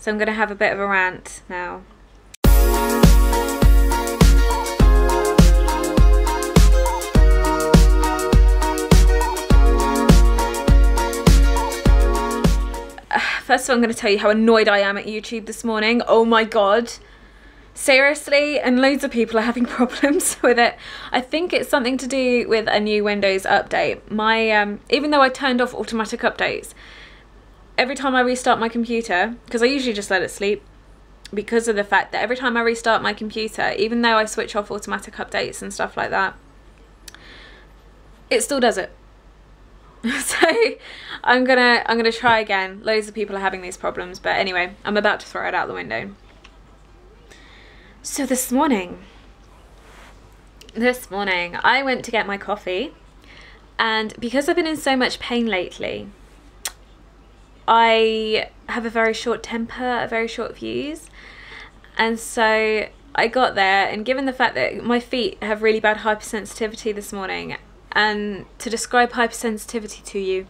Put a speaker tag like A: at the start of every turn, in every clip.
A: So I'm going to have a bit of a rant now. First of all, I'm going to tell you how annoyed I am at YouTube this morning. Oh my god. Seriously, and loads of people are having problems with it. I think it's something to do with a new Windows update. My, um, even though I turned off automatic updates, every time I restart my computer, because I usually just let it sleep, because of the fact that every time I restart my computer, even though I switch off automatic updates and stuff like that, it still does it. so I'm gonna I'm gonna try again. Loads of people are having these problems, but anyway, I'm about to throw it out the window. So this morning, this morning I went to get my coffee, and because I've been in so much pain lately, I have a very short temper, a very short fuse, and so I got there, and given the fact that my feet have really bad hypersensitivity this morning, and to describe hypersensitivity to you,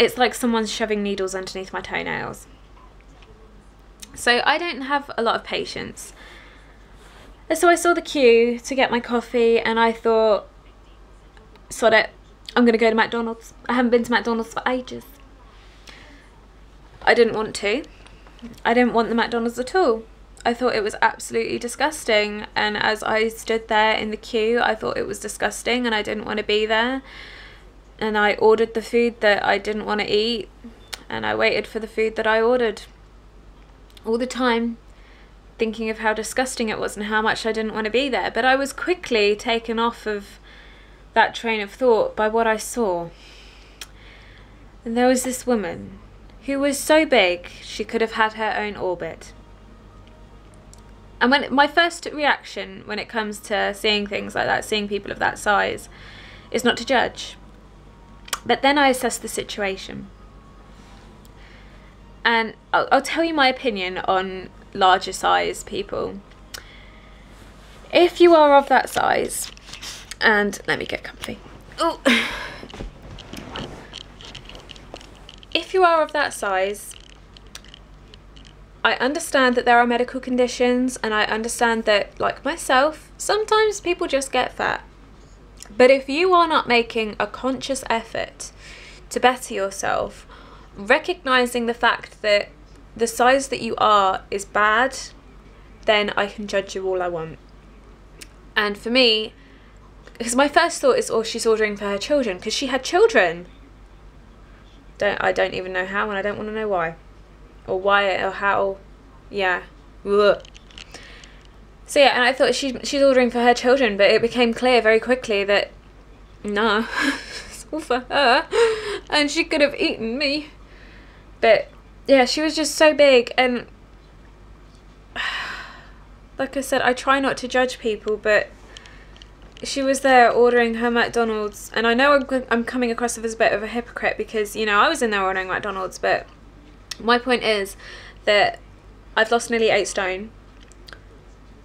A: it's like someone's shoving needles underneath my toenails. So I don't have a lot of patience. So I saw the queue to get my coffee and I thought, sod it, I'm going to go to McDonald's. I haven't been to McDonald's for ages. I didn't want to. I didn't want the McDonald's at all. I thought it was absolutely disgusting and as I stood there in the queue I thought it was disgusting and I didn't want to be there and I ordered the food that I didn't want to eat and I waited for the food that I ordered all the time thinking of how disgusting it was and how much I didn't want to be there but I was quickly taken off of that train of thought by what I saw and there was this woman who was so big she could have had her own orbit and when my first reaction when it comes to seeing things like that, seeing people of that size, is not to judge. But then I assess the situation. And I'll, I'll tell you my opinion on larger size people. If you are of that size, and let me get comfy. Ooh. If you are of that size I understand that there are medical conditions and I understand that, like myself, sometimes people just get fat. But if you are not making a conscious effort to better yourself, recognizing the fact that the size that you are is bad, then I can judge you all I want. And for me, because my first thought is, oh, she's ordering for her children, because she had children. Don't I don't even know how, and I don't want to know why or why or how. Yeah. Ugh. So yeah, and I thought she she's ordering for her children, but it became clear very quickly that nah, it's all for her, and she could have eaten me. But yeah, she was just so big, and like I said, I try not to judge people, but she was there ordering her McDonald's, and I know I'm, I'm coming across as a bit of a hypocrite because you know I was in there ordering McDonald's, but my point is that I've lost nearly eight stone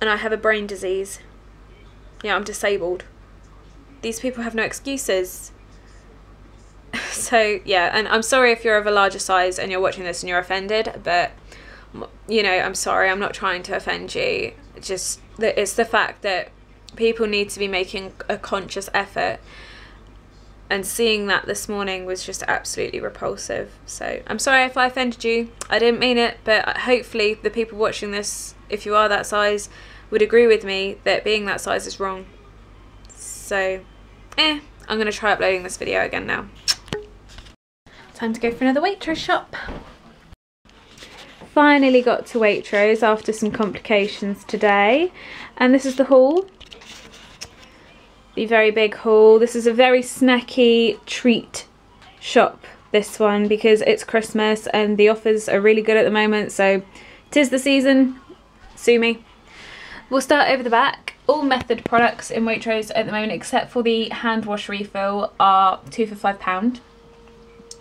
A: and I have a brain disease. Yeah, I'm disabled. These people have no excuses. so, yeah, and I'm sorry if you're of a larger size and you're watching this and you're offended, but, you know, I'm sorry, I'm not trying to offend you. It's just that it's the fact that people need to be making a conscious effort and seeing that this morning was just absolutely repulsive. So I'm sorry if I offended you. I didn't mean it, but hopefully the people watching this, if you are that size, would agree with me that being that size is wrong. So, eh, I'm going to try uploading this video again now. Time to go for another Waitrose shop. Finally got to Waitrose after some complications today. And this is the haul the very big haul. This is a very snacky treat shop, this one, because it's Christmas and the offers are really good at the moment. So tis the season, sue me. We'll start over the back. All method products in Waitrose at the moment, except for the hand wash refill, are two for five pound.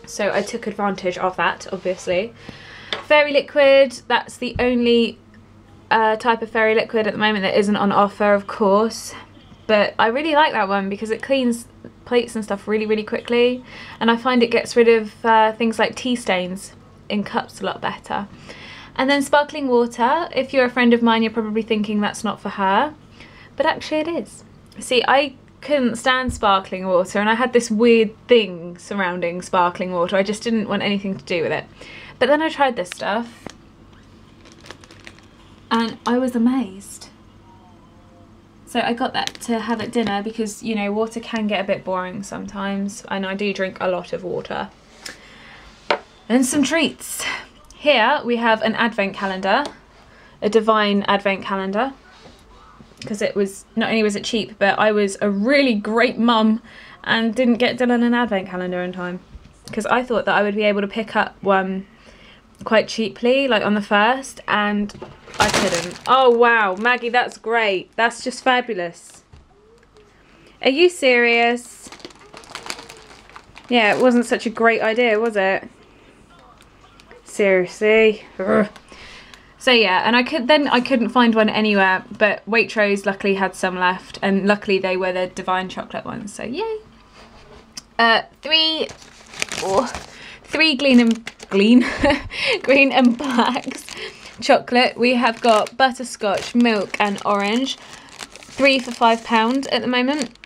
A: So I took advantage of that, obviously. Fairy liquid, that's the only uh, type of fairy liquid at the moment that isn't on offer, of course but I really like that one because it cleans plates and stuff really really quickly and I find it gets rid of uh, things like tea stains in cups a lot better. And then sparkling water, if you're a friend of mine, you're probably thinking that's not for her, but actually it is. See, I couldn't stand sparkling water and I had this weird thing surrounding sparkling water. I just didn't want anything to do with it. But then I tried this stuff and I was amazed. So I got that to have at dinner because, you know, water can get a bit boring sometimes and I do drink a lot of water. And some treats. Here we have an advent calendar, a divine advent calendar because it was not only was it cheap but I was a really great mum and didn't get Dylan an advent calendar in time because I thought that I would be able to pick up one quite cheaply like on the first and I couldn't. Oh wow Maggie that's great that's just fabulous. Are you serious? Yeah it wasn't such a great idea was it? Seriously. Ugh. So yeah, and I could then I couldn't find one anywhere, but Waitrose luckily had some left, and luckily they were the divine chocolate ones. So yay! Uh, three, oh, three green and green, green and blacks chocolate. We have got butterscotch, milk, and orange. Three for five pound at the moment.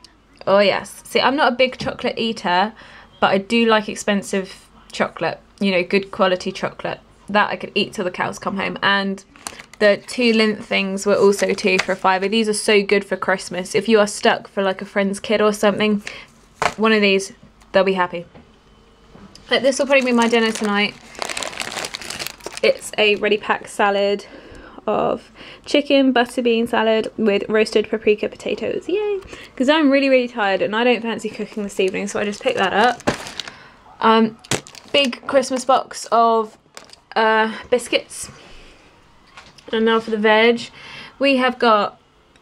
A: Oh yes. See, I'm not a big chocolate eater, but I do like expensive chocolate. You know, good quality chocolate that I could eat till the cows come home. And the two Lindt things were also two for a fiver. These are so good for Christmas. If you are stuck for like a friend's kid or something, one of these, they'll be happy. But this will probably be my dinner tonight. It's a ready packed salad of chicken butter bean salad with roasted paprika potatoes. Yay! Because I'm really, really tired and I don't fancy cooking this evening, so I just picked that up. Um, big Christmas box of uh, biscuits. And now for the veg. We have got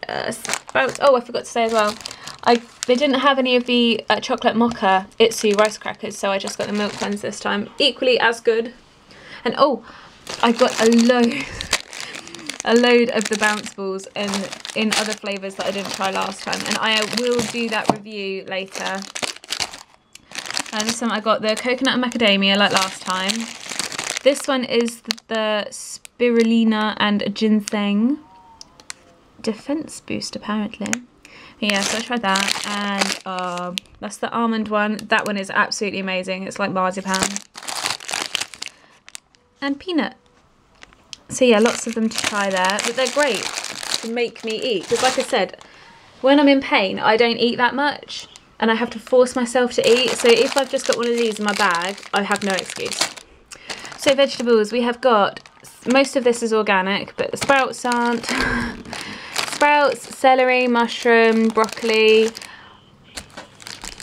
A: uh. Oh, I forgot to say as well. I They didn't have any of the uh, chocolate mocha Itsu rice crackers, so I just got the milk ones this time. Equally as good. And oh, I got a load, a load of the bounce balls in, in other flavours that I didn't try last time. And I will do that review later. And this time I got the coconut and macadamia like last time. This one is the spirulina and ginseng defense boost apparently. Yeah, so I tried that and uh, that's the almond one. That one is absolutely amazing. It's like marzipan. And peanut. So yeah, lots of them to try there. But they're great to make me eat. Because like I said, when I'm in pain, I don't eat that much. And I have to force myself to eat. So if I've just got one of these in my bag, I have no excuse. So vegetables, we have got, most of this is organic, but the sprouts aren't. sprouts, celery, mushroom, broccoli,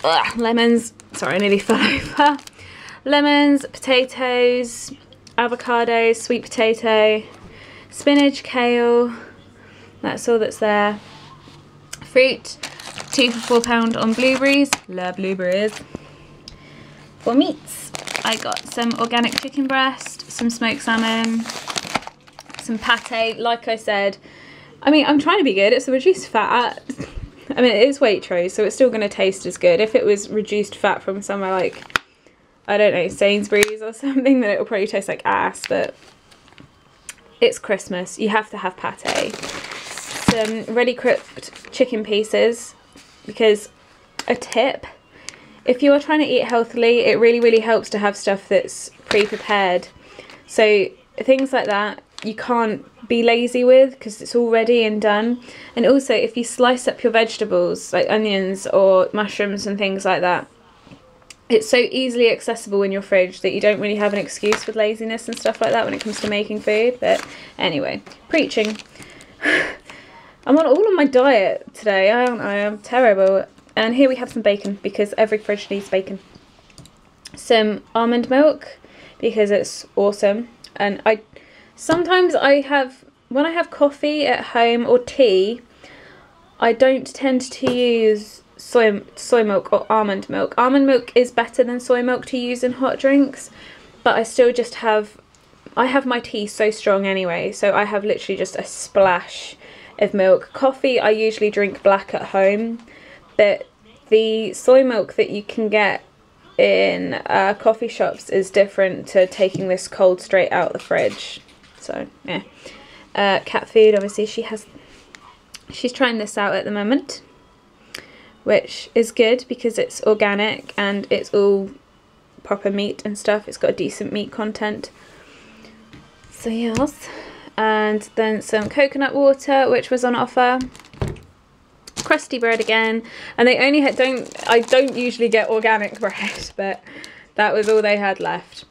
A: ugh, lemons, sorry I nearly fell over. Lemons, potatoes, avocado, sweet potato, spinach, kale, that's all that's there. Fruit, two for four pound on blueberries, love blueberries. For meats, I got some organic chicken breast, some smoked salmon, some pate. Like I said, I mean, I'm trying to be good. It's a reduced fat. I mean, it is Waitrose, so it's still going to taste as good. If it was reduced fat from somewhere like, I don't know, Sainsbury's or something, then it'll probably taste like ass, but it's Christmas. You have to have pate. Some ready cooked chicken pieces, because a tip if you are trying to eat healthily, it really, really helps to have stuff that's pre-prepared. So things like that you can't be lazy with because it's all ready and done. And also if you slice up your vegetables like onions or mushrooms and things like that, it's so easily accessible in your fridge that you don't really have an excuse with laziness and stuff like that when it comes to making food. But anyway, preaching. I'm on all of my diet today, I? I'm terrible. And here we have some bacon because every fridge needs bacon. Some almond milk because it's awesome. And I sometimes I have when I have coffee at home or tea, I don't tend to use soy soy milk or almond milk. Almond milk is better than soy milk to use in hot drinks, but I still just have I have my tea so strong anyway, so I have literally just a splash of milk. Coffee I usually drink black at home but the soy milk that you can get in uh, coffee shops is different to taking this cold straight out of the fridge. So yeah, uh, cat food. Obviously, she has. She's trying this out at the moment, which is good because it's organic and it's all proper meat and stuff. It's got a decent meat content. So yes, and then some coconut water, which was on offer crusty bread again and they only had don't I don't usually get organic bread but that was all they had left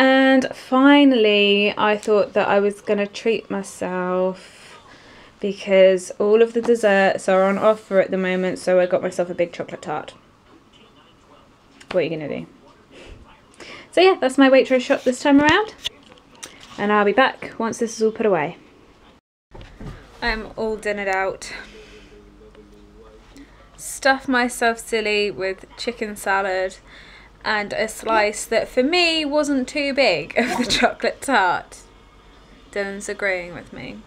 A: and finally I thought that I was gonna treat myself because all of the desserts are on offer at the moment so I got myself a big chocolate tart. What are you gonna do? So yeah that's my Waitrose shop this time around and I'll be back once this is all put away. I'm all dinnered out. Stuff myself silly with chicken salad and a slice that for me wasn't too big of the chocolate tart. Dylan's agreeing with me.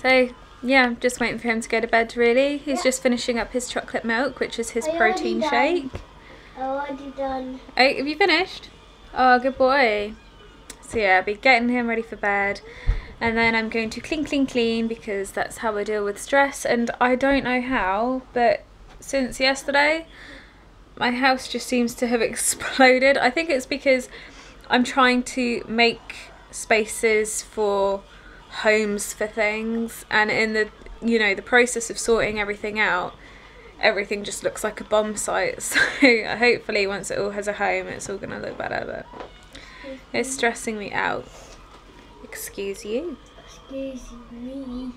A: So yeah, I'm just waiting for him to go to bed really. He's just finishing up his chocolate milk, which is his protein shake.
B: I already done.
A: Oh, have you finished? Oh, good boy. So yeah, I'll be getting him ready for bed and then I'm going to clean clean clean because that's how I deal with stress and I don't know how but since yesterday my house just seems to have exploded I think it's because I'm trying to make spaces for homes for things and in the you know the process of sorting everything out everything just looks like a bomb site so hopefully once it all has a home it's all gonna look better but it's stressing me out Excuse you.
B: Excuse me.